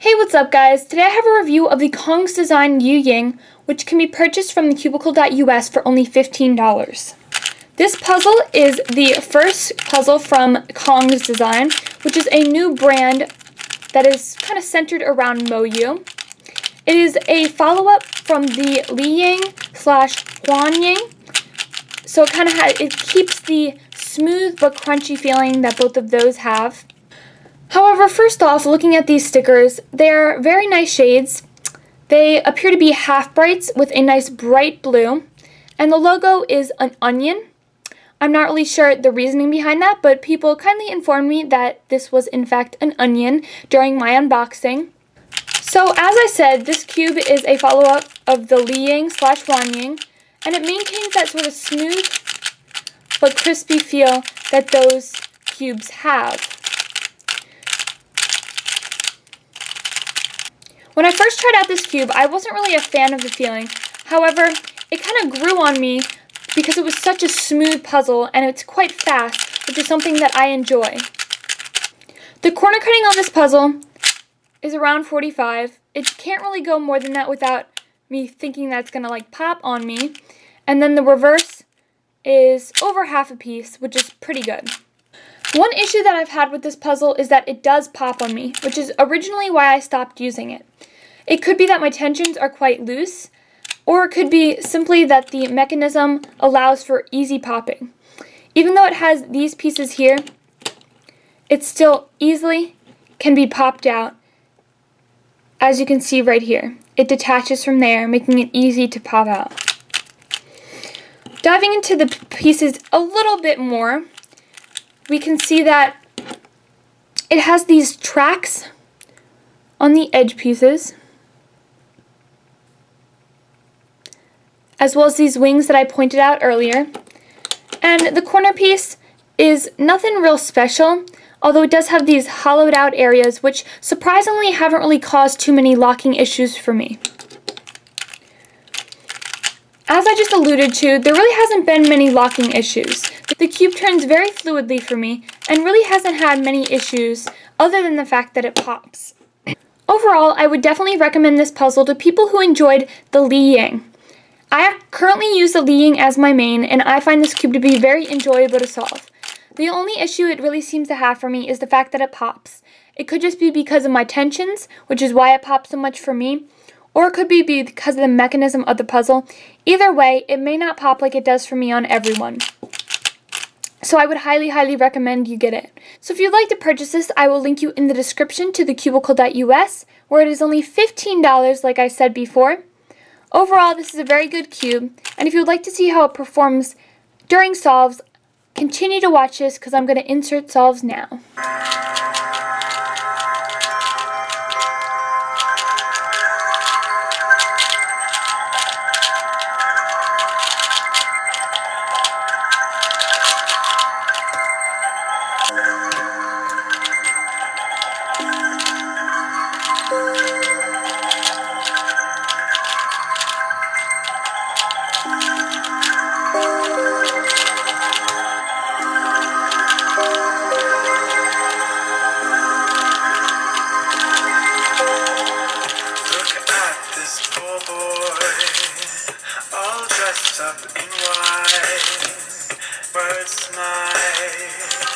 Hey, what's up guys? Today I have a review of the Cong's Design YueYing, which can be purchased from the thecubicle.us for only $15. This puzzle is the first puzzle from Cong's Design, which is a new brand that is kind of centered around Moyu. It is a follow-up from the Li Ying slash Huan Ying, so it kind of has it keeps the smooth but crunchy feeling that both of those have. However, first off, looking at these stickers, they're very nice shades. They appear to be half brights with a nice bright blue, and the logo is an onion. I'm not really sure the reasoning behind that, but people kindly informed me that this was in fact an onion during my unboxing. So as I said, this cube is a follow-up of the Li Ying slash Huan Ying, and it maintains that sort of smooth but crispy feel that those cubes have. When I first tried out this cube, I wasn't really a fan of the feeling. However, it kind of grew on me because it was such a smooth puzzle and it's quite fast, which is something that I enjoy. The corner cutting on this puzzle is around 45. It can't really go more than that without me thinking that's going to like pop on me. And then the reverse is over half a piece, which is pretty good. One issue that I've had with this puzzle is that it does pop on me, which is originally why I stopped using it. It could be that my tensions are quite loose, or it could be simply that the mechanism allows for easy popping. Even though it has these pieces here, it still easily can be popped out, as you can see right here. It detaches from there, making it easy to pop out. Diving into the pieces a little bit more, we can see that it has these tracks on the edge pieces, as well as these wings that I pointed out earlier. And the corner piece is nothing real special, although it does have these hollowed out areas which surprisingly haven't really caused too many locking issues for me. As I just alluded to, there really hasn't been many locking issues. The cube turns very fluidly for me and really hasn't had many issues other than the fact that it pops. Overall, I would definitely recommend this puzzle to people who enjoyed the Li Ying. I currently use the Li Ying as my main and I find this cube to be very enjoyable to solve. The only issue it really seems to have for me is the fact that it pops. It could just be because of my tensions, which is why it pops so much for me, or it could be because of the mechanism of the puzzle. Either way, it may not pop like it does for me on everyone. So I would highly, highly recommend you get it. So if you'd like to purchase this, I will link you in the description to thecubicle.us, where it is only $15 like I said before. Overall, this is a very good cube, and if you would like to see how it performs during solves, continue to watch this because I'm going to insert solves now. Dressed up in white, birds smile.